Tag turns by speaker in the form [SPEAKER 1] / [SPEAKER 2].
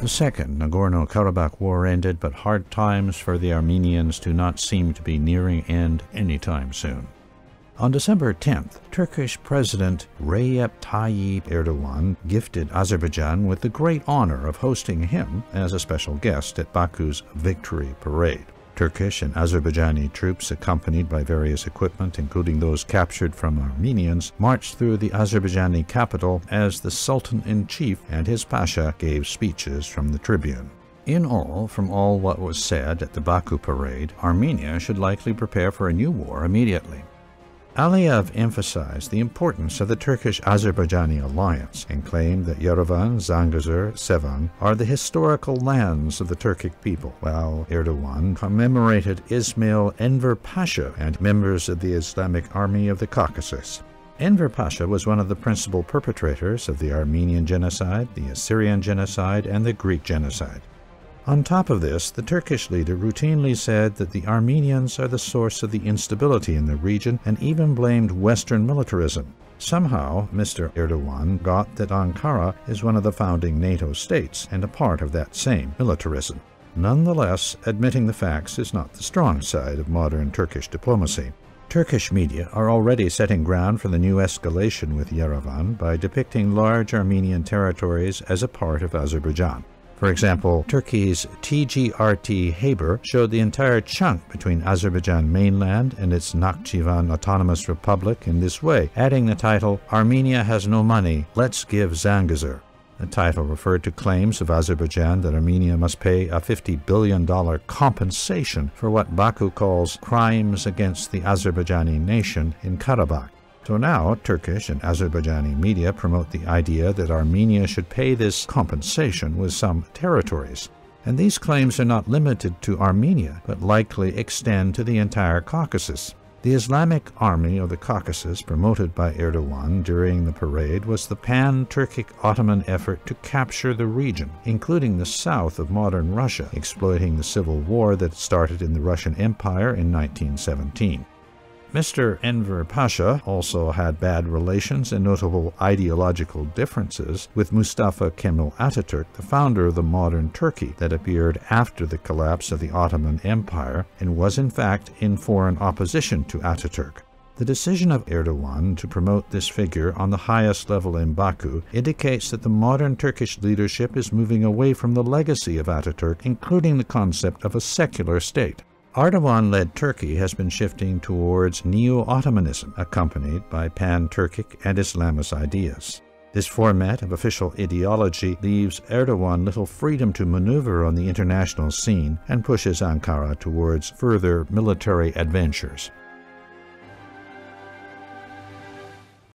[SPEAKER 1] The Second Nagorno-Karabakh War ended, but hard times for the Armenians do not seem to be nearing end anytime soon. On December 10th, Turkish President Recep Tayyip Erdogan gifted Azerbaijan with the great honor of hosting him as a special guest at Baku's Victory Parade. Turkish and Azerbaijani troops, accompanied by various equipment, including those captured from Armenians, marched through the Azerbaijani capital as the Sultan-in-Chief and his Pasha gave speeches from the tribune. In all, from all what was said at the Baku parade, Armenia should likely prepare for a new war immediately. Aliyev emphasized the importance of the Turkish-Azerbaijani alliance and claimed that Yerevan, Zangezur, Sevan are the historical lands of the Turkic people, while Erdogan commemorated Ismail Enver Pasha and members of the Islamic Army of the Caucasus. Enver Pasha was one of the principal perpetrators of the Armenian genocide, the Assyrian genocide, and the Greek genocide. On top of this, the Turkish leader routinely said that the Armenians are the source of the instability in the region and even blamed Western militarism. Somehow, Mr. Erdogan got that Ankara is one of the founding NATO states and a part of that same militarism. Nonetheless, admitting the facts is not the strong side of modern Turkish diplomacy. Turkish media are already setting ground for the new escalation with Yerevan by depicting large Armenian territories as a part of Azerbaijan. For example, Turkey's TGRT Haber showed the entire chunk between Azerbaijan mainland and its Nakhchivan Autonomous Republic in this way, adding the title, Armenia has no money, let's give Zangezur. The title referred to claims of Azerbaijan that Armenia must pay a $50 billion compensation for what Baku calls crimes against the Azerbaijani nation in Karabakh. So now, Turkish and Azerbaijani media promote the idea that Armenia should pay this compensation with some territories. And these claims are not limited to Armenia, but likely extend to the entire Caucasus. The Islamic Army of the Caucasus, promoted by Erdogan during the parade, was the pan-Turkic Ottoman effort to capture the region, including the south of modern Russia, exploiting the civil war that started in the Russian Empire in 1917. Mr. Enver Pasha also had bad relations and notable ideological differences with Mustafa Kemal Ataturk, the founder of the modern Turkey that appeared after the collapse of the Ottoman Empire and was in fact in foreign opposition to Ataturk. The decision of Erdogan to promote this figure on the highest level in Baku indicates that the modern Turkish leadership is moving away from the legacy of Ataturk, including the concept of a secular state. Erdogan-led Turkey has been shifting towards neo-Ottomanism, accompanied by pan-Turkic and Islamist ideas. This format of official ideology leaves Erdogan little freedom to maneuver on the international scene and pushes Ankara towards further military adventures.